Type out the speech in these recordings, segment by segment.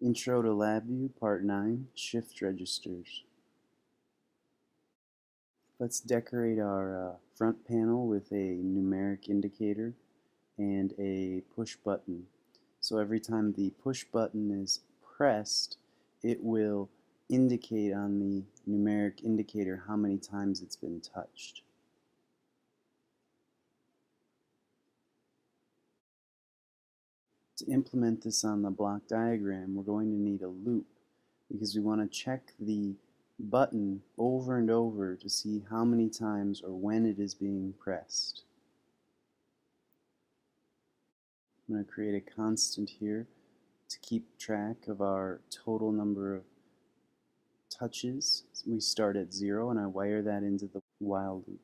Intro to LabVIEW Part 9 Shift Registers. Let's decorate our uh, front panel with a numeric indicator and a push button. So every time the push button is pressed, it will indicate on the numeric indicator how many times it's been touched. To implement this on the block diagram, we're going to need a loop because we want to check the button over and over to see how many times or when it is being pressed. I'm going to create a constant here to keep track of our total number of touches. We start at zero and I wire that into the while loop.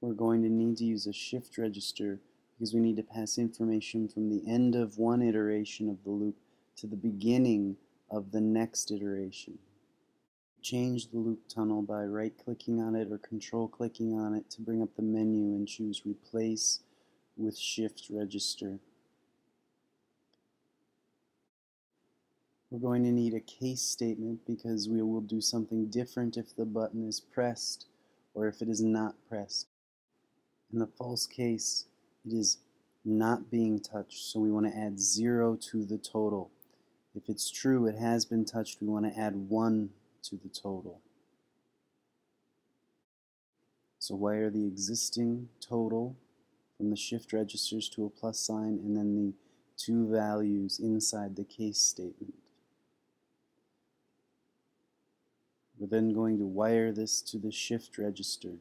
We're going to need to use a shift register because we need to pass information from the end of one iteration of the loop to the beginning of the next iteration. Change the loop tunnel by right clicking on it or control clicking on it to bring up the menu and choose replace with shift register. We're going to need a case statement because we will do something different if the button is pressed or if it is not pressed. In the false case, it is not being touched, so we want to add 0 to the total. If it's true it has been touched, we want to add 1 to the total. So wire the existing total from the shift registers to a plus sign and then the two values inside the case statement. We're then going to wire this to the shift register.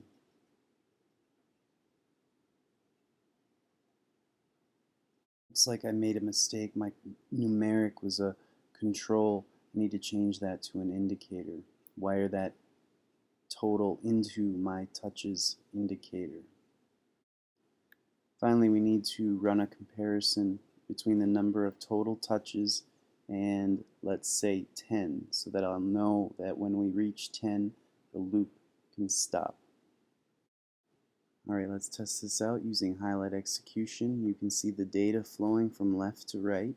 Looks like I made a mistake. My numeric was a control. I need to change that to an indicator. Wire that total into my touches indicator. Finally, we need to run a comparison between the number of total touches and let's say 10 so that I'll know that when we reach 10 the loop can stop. Alright, let's test this out using highlight execution. You can see the data flowing from left to right.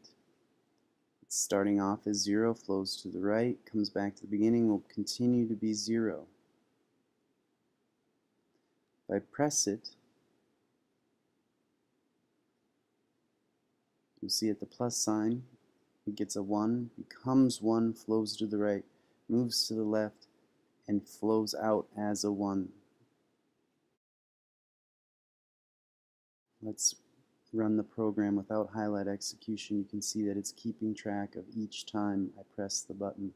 It's starting off as 0, flows to the right, comes back to the beginning, will continue to be 0. If I press it, you'll see at the plus sign, it gets a 1, becomes 1, flows to the right, moves to the left, and flows out as a 1. Let's run the program without highlight execution. You can see that it's keeping track of each time I press the button.